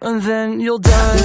and then you'll die.